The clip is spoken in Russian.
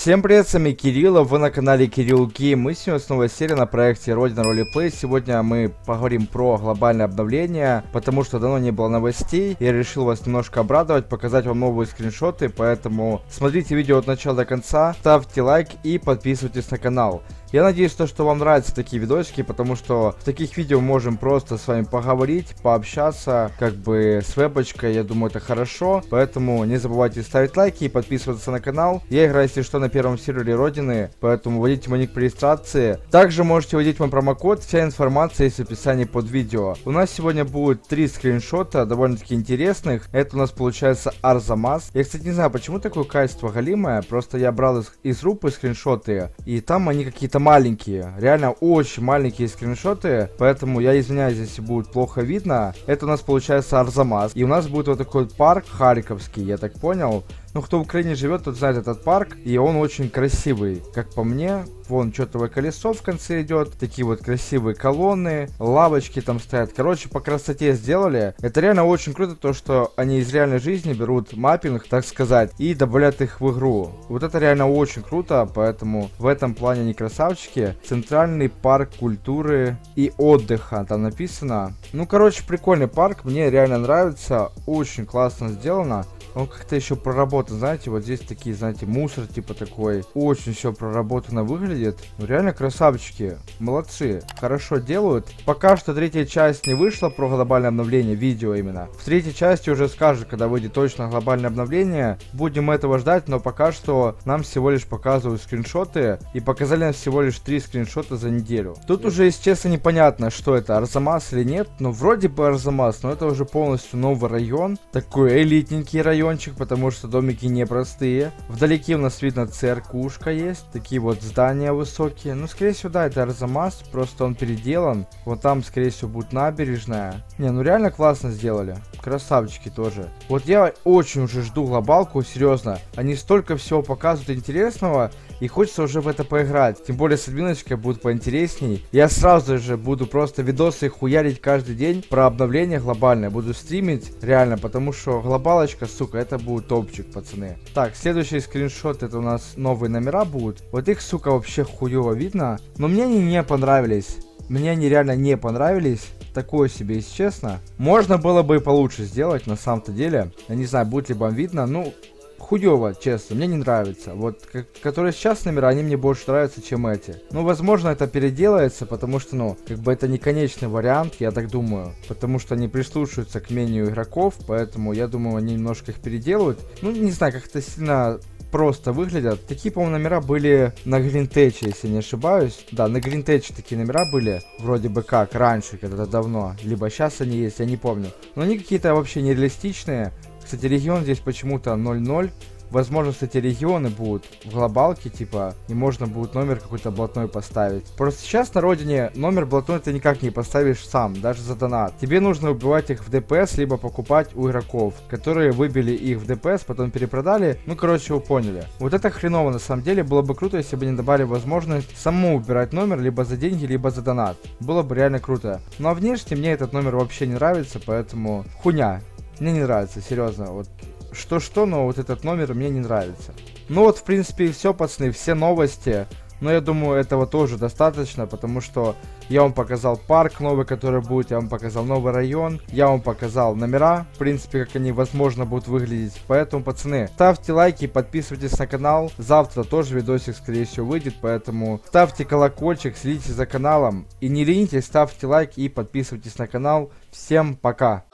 Всем привет, с вами Кирилл, вы на канале Кирилл Гейм. Мы сегодня снова серия на проекте Родина Ролеплей. Сегодня мы поговорим про глобальное обновление, потому что давно не было новостей. Я решил вас немножко обрадовать, показать вам новые скриншоты, поэтому смотрите видео от начала до конца, ставьте лайк и подписывайтесь на канал. Я надеюсь, то, что вам нравятся такие видосики, потому что в таких видео можем просто с вами поговорить, пообщаться, как бы с вебочкой, я думаю, это хорошо. Поэтому не забывайте ставить лайки и подписываться на канал. Я играю, если что, на первом сервере Родины, поэтому вводите мой ник при регистрации. Также можете вводить мой промокод, вся информация есть в описании под видео. У нас сегодня будет три скриншота, довольно-таки интересных. Это у нас получается Арзамас. Я, кстати, не знаю, почему такое качество галимое, просто я брал из, из рупы скриншоты, и там они какие-то маленькие, реально очень маленькие скриншоты, поэтому я извиняюсь, если будет плохо видно. Это у нас получается Арзамас, и у нас будет вот такой парк Харьковский, я так понял. Ну, кто в Украине живет, тот знает этот парк, и он очень красивый, как по мне. Вон четовое колесо в конце идет, такие вот красивые колонны, лавочки там стоят. Короче, по красоте сделали. Это реально очень круто, то что они из реальной жизни берут маппинг, так сказать, и добавляют их в игру. Вот это реально очень круто, поэтому в этом плане они красавчики. Центральный парк культуры и отдыха, там написано. Ну, короче, прикольный парк, мне реально нравится, очень классно сделано. Он как-то еще проработан, знаете, вот здесь такие, знаете, мусор типа такой. Очень все проработано выглядит. Ну, реально красавчики, молодцы, хорошо делают. Пока что третья часть не вышла про глобальное обновление, видео именно. В третьей части уже скажут, когда выйдет точно глобальное обновление. Будем этого ждать, но пока что нам всего лишь показывают скриншоты. И показали нам всего лишь три скриншота за неделю. Тут уже, если честно, непонятно, что это, Арзамас или нет. Но вроде бы Арзамас, но это уже полностью новый район. Такой элитненький район райончик, потому что домики непростые. Вдалеке у нас видно церквушка есть, такие вот здания высокие. Ну, скорее всего, да, это Арзамас, просто он переделан. Вот там, скорее всего, будет набережная. Не, ну реально классно сделали. Красавчики тоже. Вот я очень уже жду глобалку, серьезно. Они столько всего показывают интересного, и хочется уже в это поиграть. Тем более с админочкой будет поинтересней. Я сразу же буду просто видосы хуярить каждый день про обновление глобальное. Буду стримить реально, потому что глобалочка, сука, это будет топчик, пацаны. Так, следующий скриншот, это у нас новые номера будут. Вот их, сука, вообще хуево видно. Но мне они не понравились. Мне они реально не понравились такое себе, если честно. Можно было бы и получше сделать, на самом-то деле. Я не знаю, будет ли вам видно. Ну, хуево, честно, мне не нравится. Вот, как, которые сейчас номера, они мне больше нравятся, чем эти. Ну, возможно, это переделается, потому что, ну, как бы это не конечный вариант, я так думаю. Потому что они прислушиваются к мнению игроков, поэтому я думаю, они немножко их переделают. Ну, не знаю, как-то сильно просто выглядят. Такие, по-моему, номера были на Гринтече, если не ошибаюсь. Да, на Гринтече такие номера были, вроде бы как, раньше, когда-то давно. Либо сейчас они есть, я не помню. Но они какие-то вообще нереалистичные. Кстати, регион здесь почему-то 0-0. Возможно, кстати, регионы будут в глобалке, типа, и можно будет номер какой-то блатной поставить. Просто сейчас на родине номер блатной ты никак не поставишь сам, даже за донат. Тебе нужно убивать их в ДПС, либо покупать у игроков, которые выбили их в ДПС, потом перепродали. Ну, короче, вы поняли. Вот это хреново на самом деле. Было бы круто, если бы не добавили возможность самому убирать номер, либо за деньги, либо за донат. Было бы реально круто. Ну, а внешне мне этот номер вообще не нравится, поэтому хуйня. Мне не нравится, серьезно. Вот что-что, но вот этот номер мне не нравится. Ну вот, в принципе, и все, пацаны, все новости. Но я думаю, этого тоже достаточно, потому что я вам показал парк новый, который будет, я вам показал новый район, я вам показал номера, в принципе, как они, возможно, будут выглядеть. Поэтому, пацаны, ставьте лайки, подписывайтесь на канал. Завтра тоже видосик, скорее всего, выйдет, поэтому ставьте колокольчик, следите за каналом. И не ленитесь, ставьте лайк и подписывайтесь на канал. Всем пока!